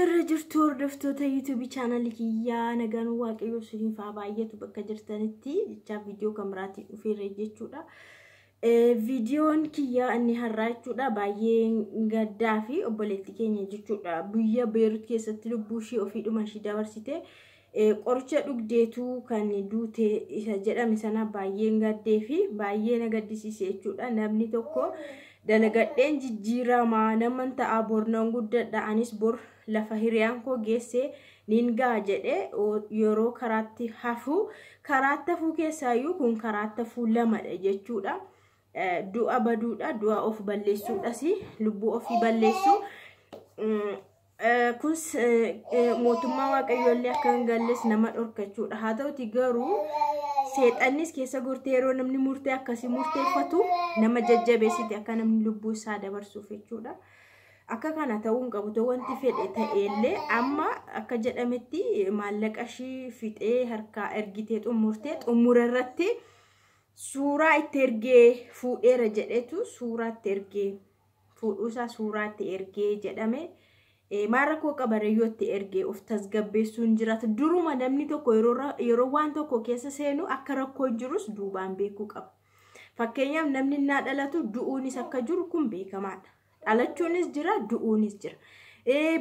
Jirra jirtu hordoftoota yuutuubii chaanalii kiyyaa nagaan waaqayyoo isiniif haa baay'atu bakka jirtanitti jechaa viidiyoo kan biraatiin dhufeerra jechuudha. Viidiyoon kiyyaa inni har'aa jechuudha baay'ee gaddaa fi obboleettii keenya jechuudha. Biyya Beerut keessatti lubbuu ishee ofiidhuma ishee dabarsite qoricha dhugdeetu kan duute isa jedhame sana baay'ee gaddee fi baay'ee na gaddisiise jechuudha. Namni tokko dalagadheen jijjiiramaa naman ta'a bornoon guddadha anis bor lafa hiriyaan koo geesse niin ga'a jedhe yeroo karaatti hafu karaatti hafuu keessaayyuu kun karaatti hafuu lamadha jechuudha. Du'a baduudha du'a of balleessuudhas lubbuu ofii balleessuu kunis mootummaa waaqayyoollee akka hin galles nama dhorkachuudha haa ta'uti garuu seexannis keessa gortee yeroo namni murtee akkasii murteeffatu nama jajjabeessite akka namni lubbuu isaa dabarsuuf jechuudha. Akka kana ta'uu hin qabu wanti fedhe ta'ellee amma akka jedhametti maallaqa ishii fixee harkaa ergitee xumurtee xumura irratti suuraa itti ergee fuudheera jedhetu suuraa itti ergee fuudhuusaa suuraa itti ergee jedhame. Maal rakkoo qabareeyyoo itti ergee of tasgabbeessuun jiraatu duruma namni tokko yeroo waan tokko keessa seenu akka rakkoon jirus duubaan beekuu qaba. Fakkeenyaaf namni innaa dhalatu du'uunis akka jiru kun beekamaadha. Dhalachuunis jira du'uunis jira.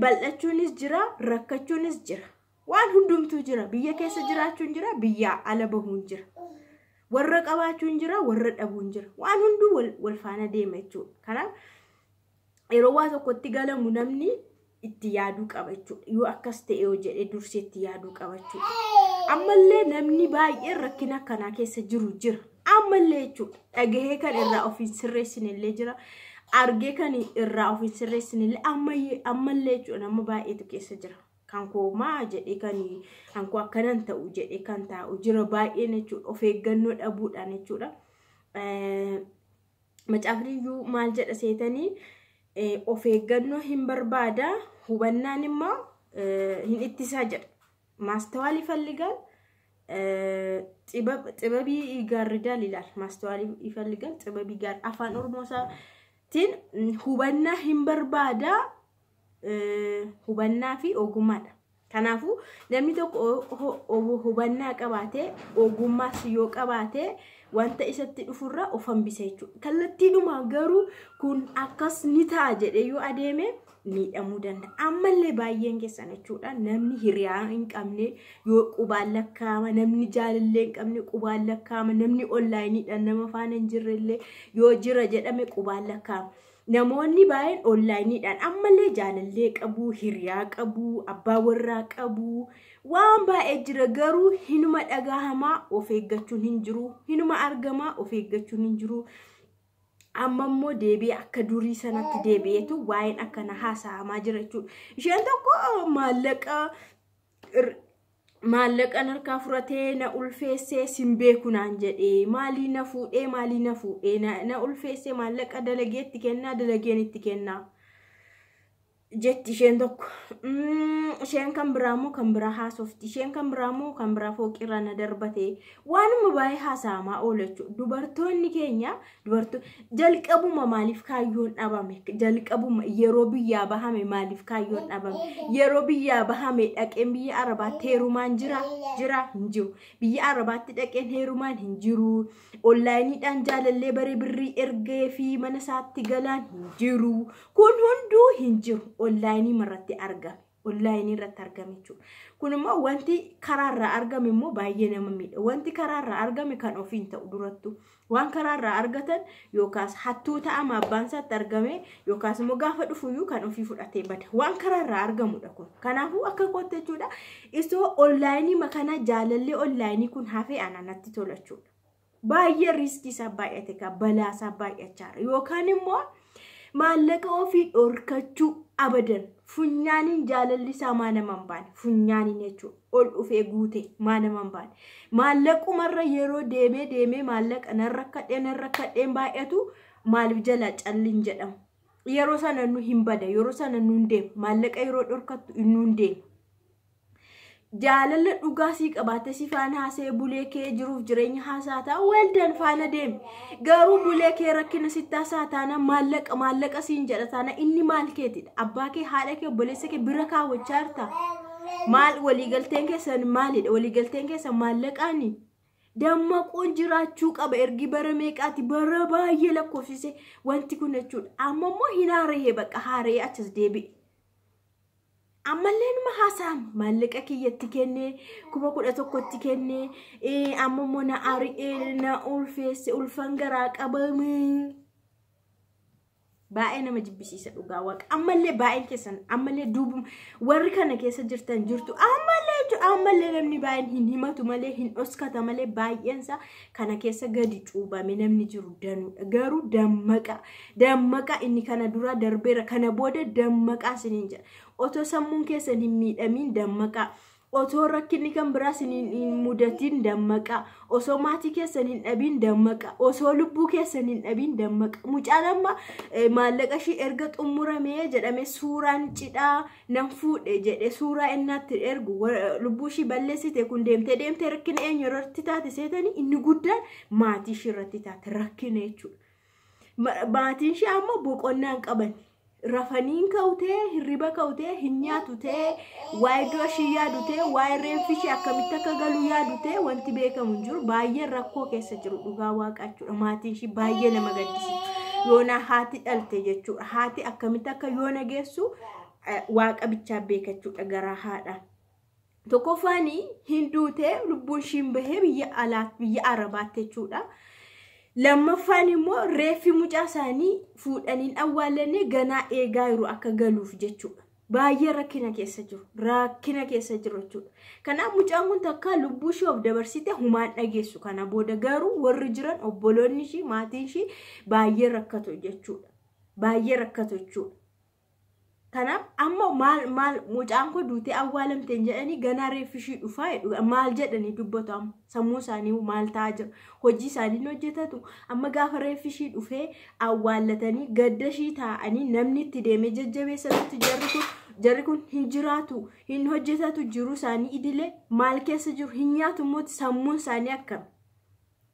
Bal'achuunis jira rakkachuunis jira. Waan hundumtuu jira biyya keessa jiraachuun jira biyyaa ala bahuun jira. Warra qabaachuun jira warra dhabuun jira. Waan hunduu wal faana deema jechuudha. Kanaaf yeroo waa tokkotti galamu namni itti yaaduu qaba jechuudha. Yoo akkas ta'e yoo jedhee dursee itti yaaduu qaba jechuudha. Ammallee namni baay'een rakkina akkanaa keessa jiru jira. Ammallee jechuudha. Dhagahee kan irraa ofiin sirreessinillee jira. Argee kan irraa ofiin sirreessinillee ammallee jechuudha nama baay'eetu keessa jira. Kan koomaa jedhee kan hankoo akkanan ta'u jedhee kan taa'u jira baay'een jechuudha. Of eeggannoo dhabuudhaan jechuudha. Macaafniyyuu maal jedha seetanii of eeggannoo hin barbaada hubannaan immoo eh, hin ittisaa jedha. Maastawaali falligaan eh, xibabii gaarridaal ilaal. Maastawaali falligaan xibabii gaar afaan oromootiin hubannaa hin barbaada eh, hubannaa fi ogummaadha. Kanaafuu namni tokko hubannaa qabaatee ogummaas yoo qabaatee wanta isatti dhufurraa of hambisa jechuudha. Kallattiidhumaa garuu kun akkas ni ta'a jedhee yoo adeeme. Miidhamuu danda'a. Ammallee baay'een keessan jechuudha. Namni hiriyaa hin qabne yoo qubaan lakkaa'ama, namni jaalallee hin qabne qubaan lakkaa'ama, namni onlaayiniidhaan nama faana hin jirrellee yoo jira jedhame qubaan lakkaa'ama. Namoonni baay'een onlaayiniidhaan ammallee jaalallee qabu, hiriyaa qabu, abbaa warraa qabu. Waan baay'ee jira garuu hinuma dhagahamaa of eeggachuun hin jiru. Hinuma argamaa of eeggachuun hin jiru. Amma immoo deebi'ee akka durii sanatti deebi'eetu waa'een akkana haasa'amaa jira jechuudha. Isheen tokko maallaqa maallaqan harkaa furatee na ulfeessee sin beeku naan jedhee maalii na fuudhee maalii na fuudhee na ulfeessee maallaqa dalageetti kennaa dalageen itti kennaa. Jetti isheen tokko isheen kan biraamoo kan biraa haasofti isheen kan biraamoo kan biraa fooqirra na darbate waanuma baay'ee haasa'amaa oola jechuudha dubartoonni keenya jalqabuma maaliif kaayyoon dhabame jalqabuma yeroo biyyaa bahame maaliif kaayyoon dhabame yeroo biyyaa bahame dhaqeen biyya arabaatti heerumaan jira jira hin jiru biyya arabaatti dhaqeen heerumaan hin jiru onlaayiniidhaan jaalallee baree birrii ergee fi mana isaatti galaan hin jiru kun hunduu hin jiru. onlaayinii irratti argame onlaayinii irratti argame jechuudha. Kun immoo wanti karaarraa argame immoo baay'ee nama miidha. Wanti karaarraa argame kan ofiin ta'u durattu. Waan karaarraa argatan yookaas hattuu ta'ama abbaan isaatti argame yookaas immoo gaafa dhufuyyuu kan ofii fudhatee bada. Waan karaarraa argamudha kun. Kanaafuu akka kootte jechuudha. Isoo onlaayinii makana jaalallee onlaayinii kun hafee ananatti tola jechuudha. Baay'ee riiskii isaa baay'ate balaa isaa baay'achaa yookaan immoo ol dhufee guute maa nama hin baane maallaqumarra yeroo deemee deemee maallaqa narra kadhee narra kadheen baay'atu maaliif jala calliin jedhamu yeroo sana nu hin bada yeroo sana nu hin deemu maallaqa yeroo dhorkattu nu hin deemu jaalala dhugaa sii qabaatte si faana haasee bulee kee jiruuf jireenya haasaa ta'a weeldan faana deemi garuu bulee kee rakkina sitti haasaa taana maallaqa maallaqa siin jedha taana inni maal keetidha abbaa kee haadha kee obboleessa kee bira kaawwachaa jirta maal waliigalteen keessan maalidha waliigalteen keessan maallaqaani dammaquun jiraachuu qaba ergi bara meeqaati bara baay'ee lakkoofsise wanti kun jechuudha amma immoo hin haaree baqa haaree achas deebi'e. Ammallee numa haasa'ama maallaqa kiyyatti kennee kuma kudha tokkotti kennee amma immoo na ari'ee na ulfeesse ulfan garaa qabame. Baay'ee nama jibbisiisa dhugaa waaqa. Ammallee baay'een keessan ammallee duuba warri kana keessa jirtan jirtu. Ammallee ammallee namni baay'een hin himatu malee hin dhoskata malee baay'eensa kana keessa gadi cuubame namni jiru danuudha garuu dammaqa dammaqa inni kana dura darbeera kana booda dammaqaa isiniin jedha otoo sammuun keessan hin miidhamiin dammaqaa otoo rakkinni kan biraas hin mudatiin dammaqa osoo maatii keessan hin dhabiin dammaqa osoo lubbuu keessan hin dhabiin dammaqa mucaan amma maallaqa ishii erga xumuramee jedhame suuraan cidhaa nan fuudhe jedhe suuraa innaatti ergu. Lubbuu ishii balleessite kun deemtee deemtee rakkina eenyu irratti taate seetanii inni guddaan maatii ishii irratti taate rakkina jechuudha maatiin ishii amma boqonnaan qaban rafaniin ka'utee hirriba ka'utee hin nyaatu ta'ee waa'ee iddoo ishii yaadu ta'ee waa'ee reeffi ishii akkamitti akka galu yaadu ta'ee wanti beekamu hin jiru baay'ee rakkoo keessa jiru dhugaa waaqaachuudha maatiin ishii baay'ee nama gaddisiisa yoona haati dhalte jechuudha haati akkamitti akka yoona geessu waaqa bichaa beekachuudha garaa haadha. Tokkoffaanii hin duutee lubbuun ishiin bahee biyya alaatti biyya arabaatti jechuudha. Lammaffaan immoo reeffi mucaa isaanii fuudhaniin awwaalanii ganaa eegaa jiru akka galuuf jechuudha. Baay'ee rakkina keessa jiru. Rakkina keessa jiru jechuudha. Kanaaf mucaan kun takka lubbuu ishee of dabarsite humaan dhageessu. Kana booda garuu warri jiran obboloonni ishii maatiin ishii baay'ee rakkatu jechuudha. Baay'ee rakkatu jechuudha. Kanaaf amma maal maal mucaan kun duutee awwaalamteen jedhanii ganaa reeffi ishii dhufaa maal jedhanii dubbatu amma sammuu isaanii maal ta'aa jira hojii isaanii hojjetatu? Amma gaafa reeffi ishii dhufee awwaallatanii gadda ishii taa'anii namni itti deemee jajjabeessatutti jarri kun jarri kun hin jiraatu hin hojjetatu jiru isaanii idilee maal keessa jiru? Hin nyaatu immoo sammuun isaanii akkam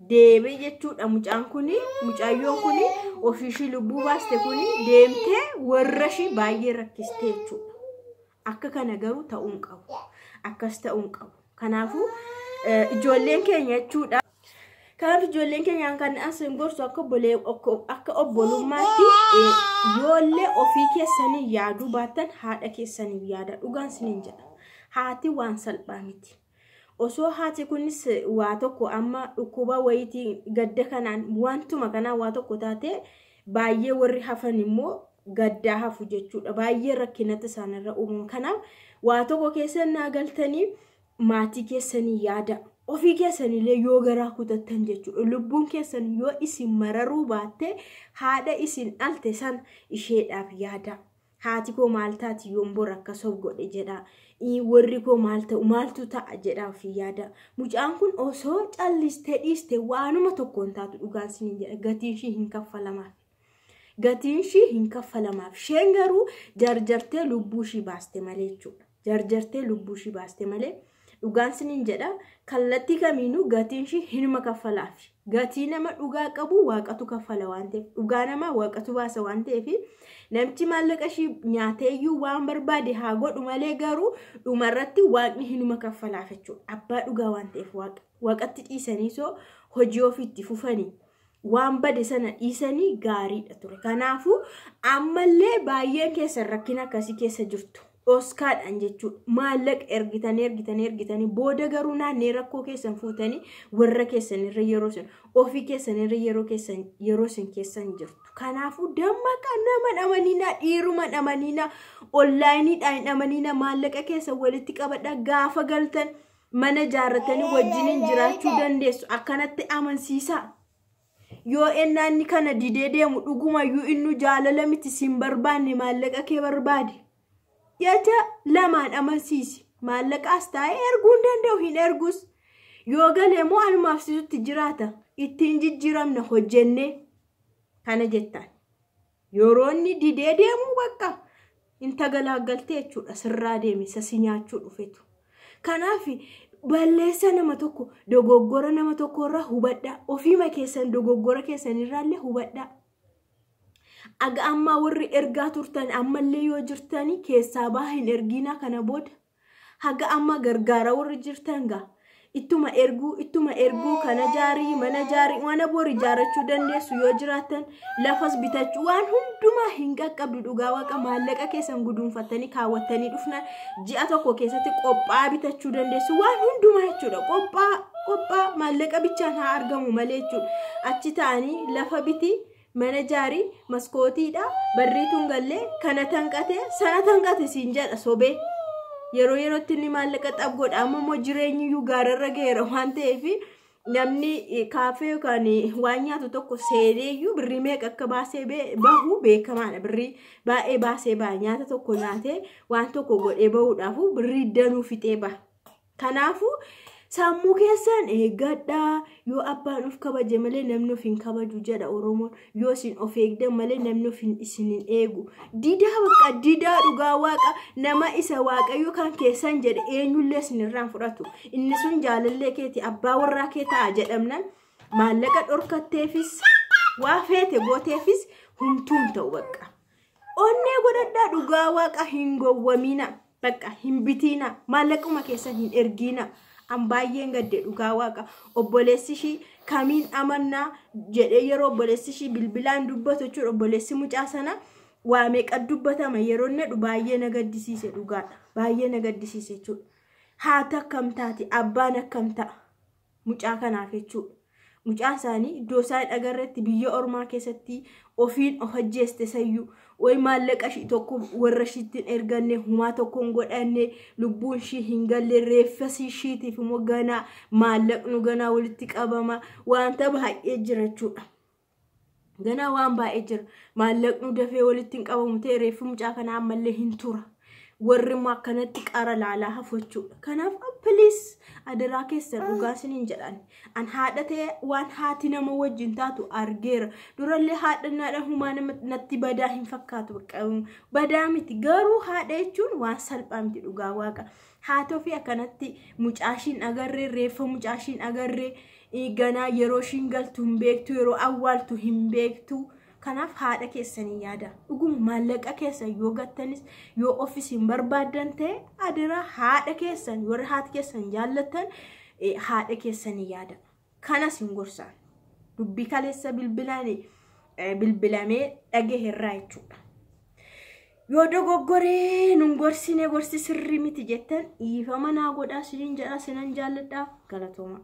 deemee jechuudha. Mucaan kuni mucaayyoon kuni ofiishii lubbuu baaste kuni deemtee warra ishii baay'ee rakkistee jechuudha. Akka kana garuu ta'uun qabu. Akkas ta'uun qabu. Kanaafuu ijoolleen keenya jechuudha. Kanaaf ijoolleen keenyaan kan asin gorsu akka obbolummaatti ijoollee ofii keessanii yaaduu baattan haadha keessanii yaada. Dhugaan siniin jedha. Haati waan salphaa miti. Osoo haati kunis waa tokko amma dhukkuba wayitii gadda kanaan wantuma kanaan waa tokko taate baay'ee warri hafan immoo gaddaa hafu jechuudha. Baay'ee rakkinatti isaanirra uumamu kanaaf waa tokko keessan naa galtanii maatii keessanii yaada. Ofii keessanillee yoo garaa kutattan jechuudha. Lubbuun keessan yoo isin mararuu baatte haadha isin dhalte san isheedhaaf yaada. Haati koo maal taati? Yoon bor akkas of godhe jedha warri koo maal maaltu ta'a jedha ofii yaada. Mucaan kun osoo callistee dhiiste waanuma tokkoon taatu dhugaan siniin jedha. Gatiin ishii hin kaffalamaaf. Gatiin ishii hin kaffalamaaf. Isheen garuu jarjartee lubbuu ishii baaste malee jechuudha. Jarjartee lubbuu ishii baaste malee dhugaan siniin jedha. Kallattii kamiinuu gatiin ishii hinuma kaffalaaf. Gatii nama dhugaa qabu waaqatu kaffala waan ta'eef dhugaa namaa waaqatu baasa waan ta'eef. Namichi maallaqa ishii nyaateeyyuu waan barbaade haa godhu malee garuu dhumarratti waaqni hinuma kaffalaaf jechuudha. Abbaa dhugaa waan ta'eef waaqatti dhiisanii soo hojii ofiitti fufanii waan bade sana dhiisanii gaariidha ture. Kanaafuu ammallee baay'een keessan rakkina akkasii keessa jirtu dhoskaadhaan jechuudha maallaqa ergitanii ergitanii ergitanii booda garuu naannee rakkoo keessan fuutanii warra keessanirra yeroo sin ofii keessanirra yeroo keessan yeroo sin keessan jirtu kanaafuu dammaqa nama dhamaniina dhiiruma dhamaniina onlaayiniidhaan dhamaniina maallaqa keessan walitti qabadha gaafa galtan mana jaarratanii wajjiniin jiraachuu dandeessu akkanatti amansiisaa. yoo ennaanni kana didee deemu dhugumayyuu innu jaalala miti sin barbaanne maallaqa kee barbaade. Jecha lamaan amansiisi maallaqaas taa'ee erguu hin danda'u hin ergus yoo galee moo almaafsisutti jiraata ittiin jijjiiramna hojjennee kana jettaan yeroo inni didee deemu bakka hin tagalaagaltee jechuudha sirraa deeme sasi nyaachuu dhufetu kanaaf balleessa nama tokko dogoggora nama tokkorraa hubadha ofiima keessan dogoggora keessanirraallee hubadha. Aga ammaa warri ergaa turtan ammallee yoo jirtani keessaa baha hin ergiinaa kana booda. Haga amma gargaara warri jirtan gaa. Ittuma erguu ittuma erguu kana jaarii mana jaarii mana bor ijaarrachuu dandeessu yoo jiraatan lafas bitachuu waan hundumaa hin qaqqabdu dhugaa waaqa maallaqa keessan guduunfattanii kaawwattanii dhufna. Ji'a tokko keessatti qophaa bitachuu dandeessu waan hundumaa jechuudha. Qophaa qophaa maallaqa bichaan haa argamu malee jechuudha. Achi ta'anii lafa biti mana jaarii maskootiidha. Barriituun gallee kana tanqate sana tanqate siin jedha sobee. Yeroo yerootti inni maallaqa xab godha amma immoo jireenyi iyyuu gaararra ga'eera waan ta'eef namni kaafee yookaan waan nyaatu tokko seenee iyyuu birrii meeqa akka baasee bahu beekamaadha. Birrii baay'ee baasee baha. Nyaata tokko nyaatee waan tokko godhee bahuudhaafu birrii danuu fixee baha. Kanaafuu sammuu keessan eeggadhaa yoo abbaan of kabaje malee namni of hin kabaju jedha oromoon. Yoo isin of eegdan malee namni of isin hin eegu. Didaa bakka didaa dhugaa waaqa. Nama isa waaqayyo kan keessan jedhe eenyullee isin irraan fudhatu. Inni sun jaalallee keeti abbaa warraa kee ta'a jedhamnan maallaqa dhorkatteefis waa feete gooteefis humtuun ta'u bakka. Onnee godhadhaa dhugaa waaqa hin gowwamina bakka hin bitiina. Maallaquma keessan hin ergiina. An baay'een gadde dhugaa waaqa. Obboleessi ishii kamiin amannaa jedhee yeroo obboleessi ishii bilbilaan dubbatu jechuudha. Obboleessi mucaa sana waa meeqa dubbatama? Yeroo inni baay'ee na gaddisiise dhugaadha. Baay'ee na gaddisiise jechuudha. Haati akkam taati abbaan akkam ta'a? Mucaa kanaaf jechuudha mucaan isaanii iddoo isaan dhagarretti biyya ormaa keessatti ofiin of ajjeeste sayyuu wayi maallaqa ishii tokko warra ishiittiin erganne humaa tokko hin godhanne lubbuun ishii hin galle reeffasii ishiitiif immoo ganaa maallaqnu ganaa walitti qabama wanta baay'ee jira jechuudha. Ganaa waan baay'ee jira maallaqnu dafee walitti hin qabamu ta'e reeffi mucaa kanaa ammallee hin tura. Warri akkanatti qara laalaa hafu jechuudha. Kanaaf piliis adaraa keessan dhugaa isiniin jedhan. An haadha ta'e waan haati nama wajjin taatu argeera. Durallee haadha naadha humaa natti badaa hin fakkaatu. Badaa miti garuu haadha jechuun waan salphaa miti dhugaa waaqa. Haatoo fi akkanatti mucaashiin agarree reeffa mucaashiin agarree ganaa yeroo ishiin galtu hin beektu yeroo awwaaltu hin beektu. Kanaaf haadha keessanii yaada dhuguma maallaqa keessan yoo gattanis yoo ofis hin barbaadan ta'e adira haadha keessan warra haati keessan jaallatan haadha keessanii yaada kanas hin gorsaan dubbii kaleessa bilbilaan bilbilamee dhagaherraa jechuudha. yoo dogoggoree nun gorsine gorsi sirrii miti jettan dhiifama naa godhaa siniin jedhaa sinan jaalladhaa galatooma.